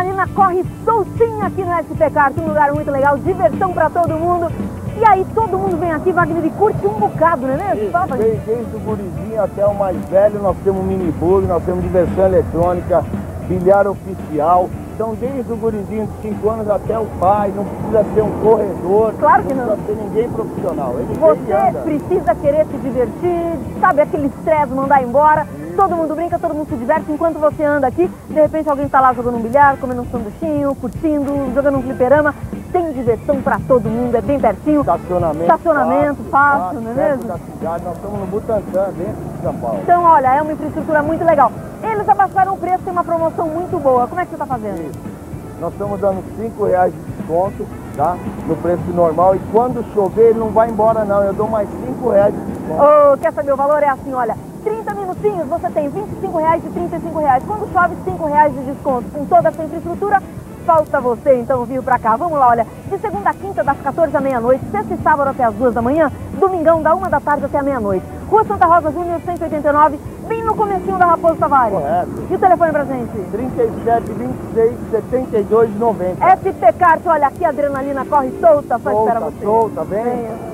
adrenalina corre soltinha aqui no SP Kart, um lugar muito legal, diversão pra todo mundo. E aí todo mundo vem aqui, Wagner, e curte um bocado, não é mesmo? Fala. Desde, o gurizinho até o mais velho, nós temos minibug, nós temos diversão eletrônica, bilhar oficial. Então, desde o gurizinho de 5 anos até o pai, não precisa ser um corredor, Claro que não. precisa ser ninguém profissional. Ele Você precisa querer se divertir, sabe aquele estresse, mandar embora. Todo mundo brinca, todo mundo se diverte. Enquanto você anda aqui, de repente alguém está lá jogando um bilhar, comendo um sanduichinho, curtindo, jogando um fliperama. Tem diversão para todo mundo, é bem pertinho. Estacionamento, Estacionamento fácil, não é mesmo? da cidade, nós estamos no Butantã, dentro de São Paulo. Então, olha, é uma infraestrutura muito legal. Eles abaixaram o preço, tem uma promoção muito boa. Como é que você está fazendo? Isso. Nós estamos dando 5 reais de desconto, tá? No preço normal. E quando chover, ele não vai embora não. Eu dou mais 5 reais de desconto. Ô, quer saber o valor? É assim, olha, 30 você tem 25 reais e 35 reais. Quando chove, 5 reais de desconto. Com toda essa infraestrutura, falta você então vir pra cá. Vamos lá, olha, de segunda a quinta, das 14 à meia-noite, sexta e sábado até as 2 da manhã, domingão da 1 da tarde até a meia-noite. Rua Santa Rosa Júnior, 189, bem no comecinho da Raposo Tavares. Correto. E o telefone pra gente? 37, 26, 72, 90. SP Kart, olha, aqui a adrenalina corre solta, só espera Solta, você. solta, vem. Venha.